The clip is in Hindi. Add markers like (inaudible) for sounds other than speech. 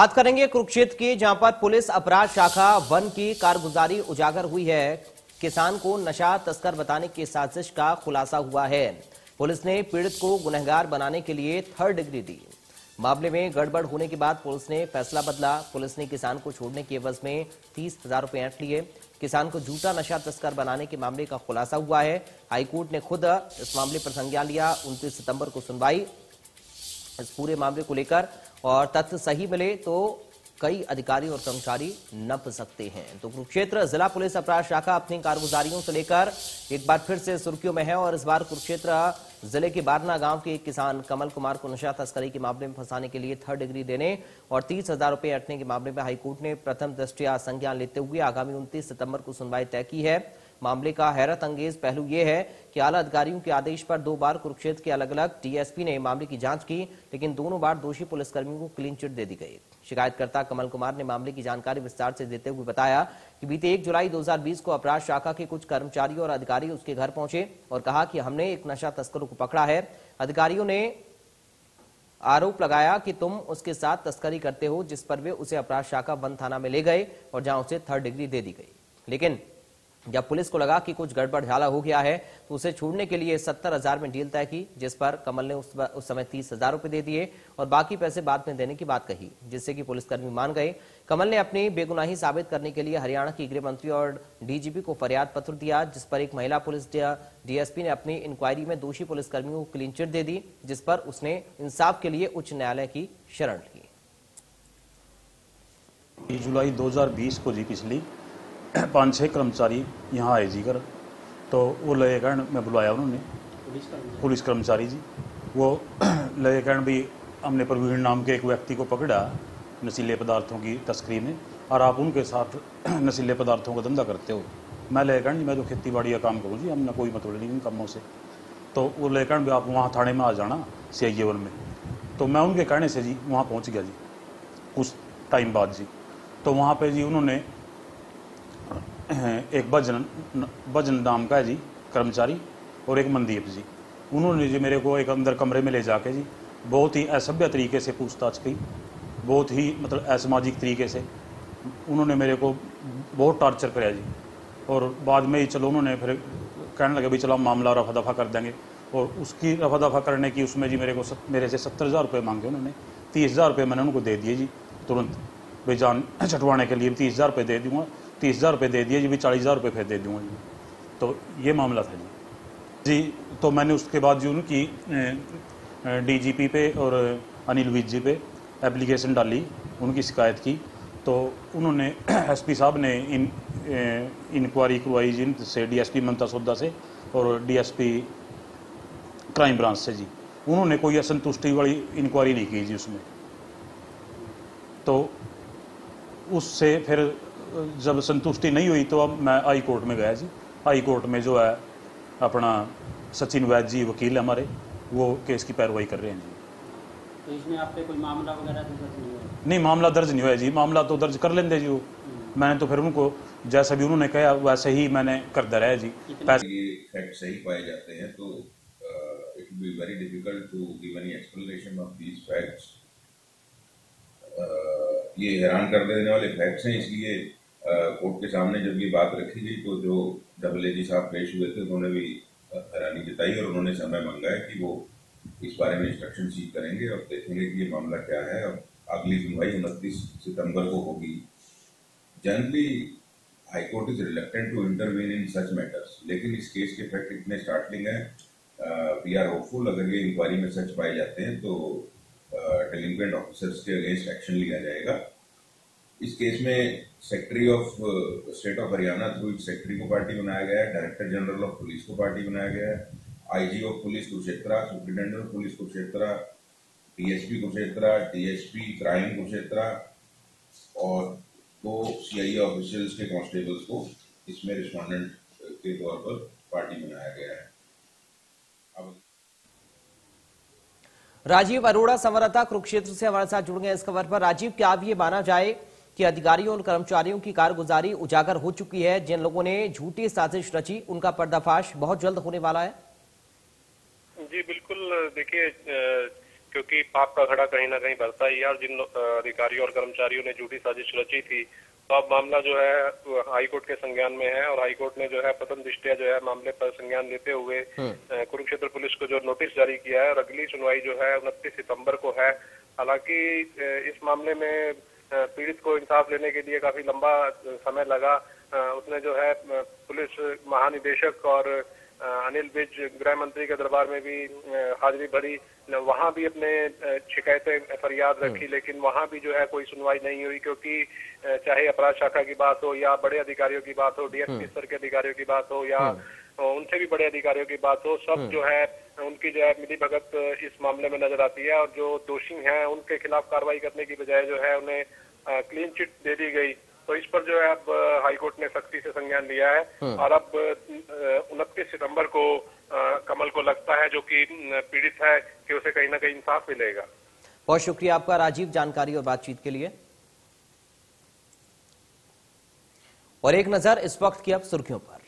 बात करेंगे कुरुक्षेत्र की, जहाँ पर पुलिस अपराध शाखा वन की कारगुजारी उजागर हुई है। किसान को नशा तस्कर बताने की साजिश का खुलासा हुआ है। पुलिस ने पीड़ित को गुनहगार बनाने के लिए थर्ड डिग्री दी। मामले में गड़बड़ होने के बाद पुलिस ने फैसला बदला। पुलिस ने किसान को छोड़ने के एवज में तीस हज़ार रुपए ऐंठ लिए। किसान को झूठा नशा तस्कर बनाने के मामले का खुलासा हुआ है। हाईकोर्ट ने खुद इस मामले पर संज्ञान लिया। उनतीस सितंबर को सुनवाई। इस पूरे मामले को लेकर और तथ्य सही मिले तो कई अधिकारी और कर्मचारी नप सकते हैं। तो कुरुक्षेत्र जिला पुलिस अपराध शाखा अपनी कारगुजारियों से लेकर एक बार फिर से सुर्खियों में है और इस बार कुरुक्षेत्र ज़िले के बारना गाँव के एक किसान कमल कुमार को नशा तस्करी के मामले में फंसाने के लिए थर्ड डिग्री देने और तीस हज़ार रुपए अटने के मामले में हाईकोर्ट ने प्रथम दृष्टिया संज्ञान लेते हुए आगामी उनतीस सितंबर को सुनवाई तय की है। मामले का हैरत अंगेज पहलू यह है कि आला अधिकारियों के आदेश पर दो बार कुरुक्षेत्र के अलग अलग डीएसपी ने मामले की जाँच की, लेकिन दोनों बार दोषी पुलिसकर्मियों को क्लीन चिट दे दी गई। शिकायतकर्ता कमल कुमार ने मामले की जानकारी विस्तार से देते हुए बताया कि बीते एक जुलाई 2020 को अपराध शाखा के कुछ कर्मचारी और अधिकारी उसके घर पहुँचे और कहा कि हमने एक नशा तस्करों को पकड़ा है। अधिकारियों ने आरोप लगाया कि तुम उसके साथ तस्करी करते हो, जिस पर वे उसे अपराध शाखा वन थाना में ले गए और जहाँ उसे थर्ड डिग्री दे दी गई। लेकिन जब पुलिस को लगा कि कुछ गड़बड़ झाला हो गया है तो उसे छोड़ने के लिए सत्तर हज़ार में डील तय की जिस पर कमल ने उस, उस समय तीस हज़ार रुपए दे दिए और बाकी पैसे बाद में देने की बात कही जिससे कि पुलिसकर्मी मान गए। कमल ने अपनी बेगुनाही साबित करने के लिए हरियाणा की गृह मंत्री और डीजीपी को फरियाद पत्र दिया जिस पर एक महिला पुलिस डीएसपी ने अपनी इंक्वायरी में दोषी पुलिसकर्मियों को क्लीन चिट दे दी जिस पर उसने इंसाफ के लिए उच्च न्यायालय की शरण ली। जुलाई 2020 को जी पिछली (coughs) पाँच छः कर्मचारी यहाँ आए जी कर तो वो लगे कारण मैं बुलाया उन्होंने। पुलिस कर्मचारी? जी। वो (coughs) लगे कारण भी हमने प्रवीण नाम के एक व्यक्ति को पकड़ा नशीले पदार्थों की तस्करी में और आप उनके साथ (coughs) नशीले पदार्थों का धंधा करते हो। मैं ले कारण मैं तो खेती बाड़ी का काम करूँ जी हमने कोई मतलब नहीं इन कामों से। तो वो ले कारण भी आप वहाँ थाने में आ जाना सी में। तो मैं उनके कहने से जी वहाँ पहुँच गया जी कुछ टाइम बाद जी। तो वहाँ पे जी उन्होंने एक भजन भजन नाम का है जी कर्मचारी और एक मनदीप जी। उन्होंने जी मेरे को एक अंदर कमरे में ले जाके जी बहुत ही असभ्य तरीके से पूछताछ की बहुत ही मतलब असामाजिक तरीके से। उन्होंने मेरे को बहुत टार्चर कराया जी। और बाद में ही चलो उन्होंने फिर कहने लगे भाई चलो हम मामला रफा दफ़ा कर देंगे। और उसकी रफा दफ़ा करने की उसमें जी मेरे को सत, मेरे से सत्तर हज़ार रुपये मांगे उन्होंने। तीस हज़ार रुपये मैंने उनको दे दिए जी तुरंत। भाई जान (clears throat) छटवाने के लिए तीस हज़ार रुपये दे दूँगा। तीस हज़ार रुपये दे दिए जी भी चालीस हज़ार रुपये फिर दे दूँगा जी। तो ये मामला था जी। जी तो मैंने उसके बाद जी उनकी डीजीपी पे और अनिल विज जी पे एप्लीकेशन डाली, उनकी शिकायत की। तो उन्होंने, (clears throat) एसपी साहब ने इन इंक्वायरी करवाई जी से, डीएसपी ममता सोदा से और डीएसपी क्राइम ब्रांच से जी। उन्होंने कोई असंतुष्टि वाली इंक्वायरी नहीं की जी उसमें। तो उससे फिर जब संतुष्टि नहीं हुई तो अब मैं हाई कोर्ट में गया जी। हाई कोर्ट में जो है अपना सचिन वैद जी वकील है हमारे वो केस की पैरवाई कर रहे हैं जी। तो इसमें आप पे कोई मामला वगैरह तो नहीं नहीं मामला दर्ज नहीं हुआ जी। मामला तो दर्ज कर लेंगे जी वो। मैंने तो फिर उनको जैसा भी उन्होंने कहा वैसे ही मैंने कर दे रहा है जी। पैसे फैक्ट सही पाए जाते हैं तो it will be very difficult to give any explanation of these facts ये हैरान कर देने वाले फैक्ट्स हैं इसलिए कोर्ट के सामने जब ये बात रखी गई तो जो डबल ए जी साहब पेश हुए थे, उन्होंने भी हैरानी जताई और उन्होंने समय मांगा है कि वो इस बारे में इंस्ट्रक्शन सीख करेंगे और देखेंगे कि ये मामला क्या है। और अगली सुनवाई उनतीस सितंबर को होगी। Generally high court is reluctant to intervene in such matters लेकिन इस केस के फैक्ट इतने स्टार्टलिंग है। वी आर होपफुल अगर ये इंक्वायरी में सच पाए जाते हैं तो डेलिंक्वेंट ऑफिसर्स के अगेंस्ट एक्शन लिया जाएगा। इस केस में secretary of state of Haryana through secretary को पार्टी बनाया गया है डायरेक्टर जनरल ऑफ़ पुलिस को पार्टी बनाया गया है IG of police Kurukshetra superintendent of police Kurukshetra DSP Kurukshetra DSP crime Kurukshetra, और दो सीआईए ऑफिशियल्स के कांस्टेबल्स को इसमें रिस्पोंडेंट के तौर पर पार्टी बनाया गया है। अब राजीव अरोड़ा संवाददाता कुरुक्षेत्र से हमारे साथ जुड़ गए इस खबर पर। राजीव, क्या अब ये माना जाए कि अधिकारियों और कर्मचारियों की कारगुजारी उजागर हो चुकी है। जिन लोगों ने झूठी साजिश रची उनका पर्दाफाश बहुत जल्द होने वाला है। जी बिल्कुल देखिए क्योंकि पाप का घड़ा कहीं ना कहीं भरता ही है और जिन अधिकारियों और कर्मचारियों ने झूठी साजिश रची थी तो अब मामला जो है हाईकोर्ट के संज्ञान में है और हाईकोर्ट ने जो है प्रथम दृष्टिया जो है मामले पर संज्ञान लेते हुए कुरुक्षेत्र पुलिस को जो नोटिस जारी किया है और अगली सुनवाई जो है उनतीस सितंबर को है। हालाँकि इस मामले में पीड़ित को इंसाफ लेने के लिए काफ़ी लंबा समय लगा। उसने जो है पुलिस महानिदेशक और अनिल विज गृह मंत्री के दरबार में भी हाजिरी भरी। वहाँ भी अपने शिकायतें फरियाद रखी लेकिन वहाँ भी जो है कोई सुनवाई नहीं हुई क्योंकि चाहे अपराध शाखा की बात हो या बड़े अधिकारियों की बात हो डीएसपी स्तर के अधिकारियों की बात हो या अ, उनसे भी बड़े अधिकारियों की बात हो सब जो है उनकी जो है मिली भगत इस मामले में नज़र आती है और जो दोषी हैं उनके खिलाफ कार्रवाई करने की बजाय जो है उन्हें क्लीन चिट दे दी गई। तो इस पर जो है अब हाईकोर्ट ने सख्ती से संज्ञान लिया है और अब उनतीस सितंबर को कमल को लगता है जो कि पीड़ित है कि उसे कहीं ना कहीं इंसाफ मिलेगा। बहुत शुक्रिया आपका राजीव जानकारी और बातचीत के लिए। और एक नज़र इस वक्त की अब सुर्खियों पर।